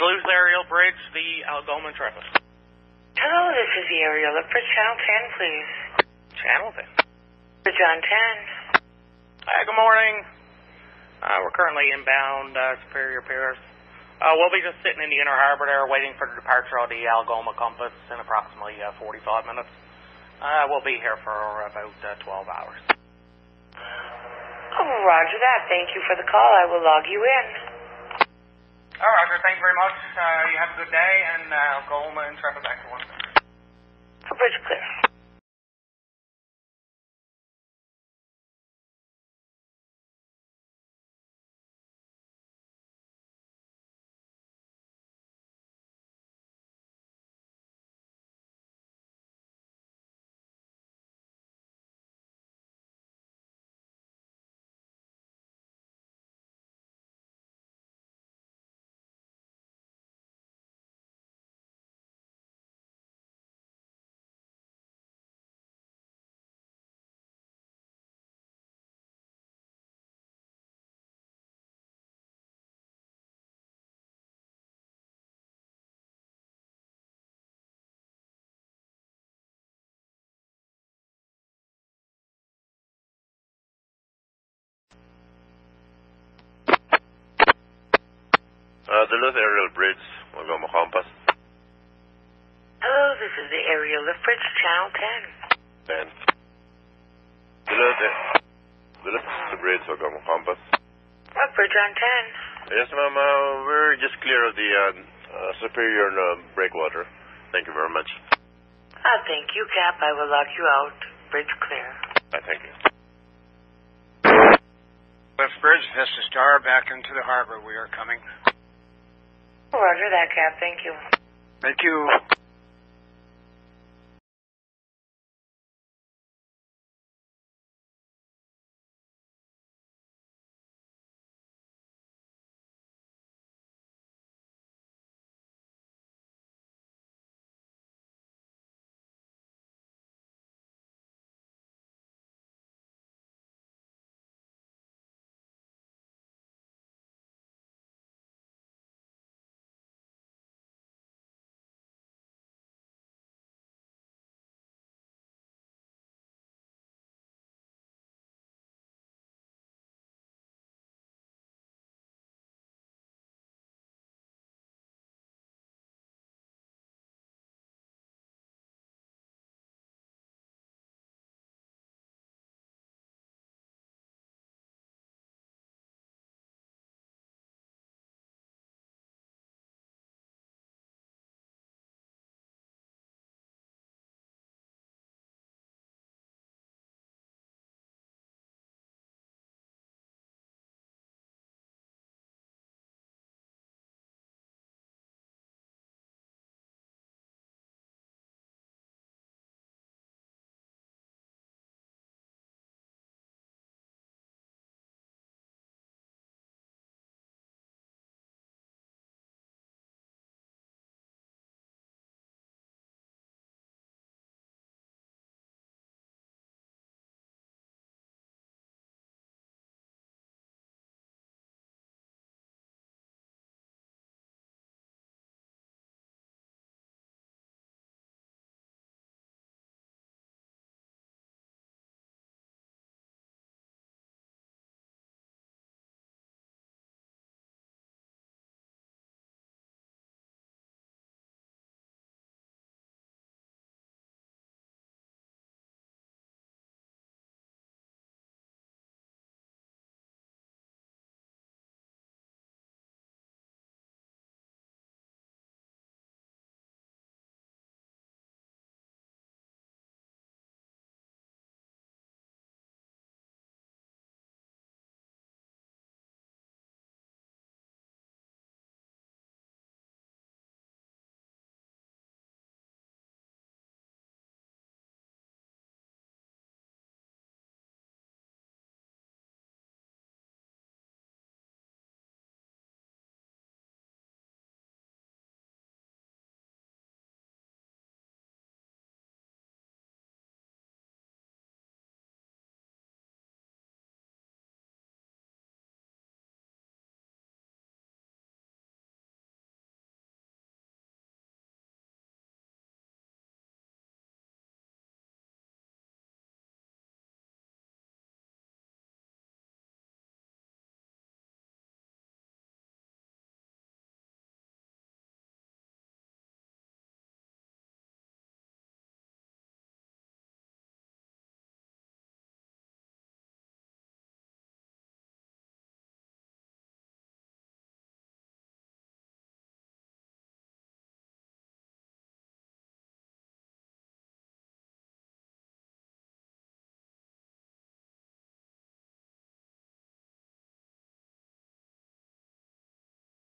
Duluth Aerial Bridge, the Algoma Intrepid. Hello, this is the aerial for Channel 10, please. Channel 10. For John 10. Hi, good morning. Uh, we're currently inbound uh, Superior Piers. Uh, we'll be just sitting in the inner harbor there waiting for the departure of the Algoma Compass in approximately uh, 45 minutes. Uh, we'll be here for about uh, 12 hours. Oh, roger that. Thank you for the call. I will log you in. All right, Roger. Thank you very much. Uh, you have a good day, and uh, Algoma Intrepid back to one. Bridge Uh, Aerial Bridge, Algoma Compass. Hello, this is the aerial lift bridge, Channel 10. 10. Duluth, uh, Duluth Aerial Bridge, Algoma Compass. Uh, for John 10. Yes, ma'am. Uh, we're just clear of the uh, uh, Superior uh, breakwater. Thank you very much. Ah, thank you, Cap. I will lock you out. Bridge clear. I thank you. Lift Bridge, Vista Star, back into the harbor. We are coming. Roger that, Cap. Thank you. Thank you.